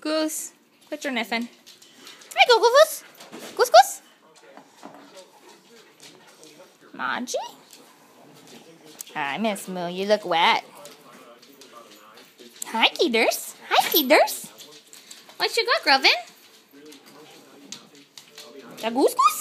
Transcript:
Goose quit your niffin. Hi, go goose. Goose. Maji? Hi, Miss Moo. You look wet. Hi, Keeters. Hi, Keeters. What you got, Grovin? A goose goose?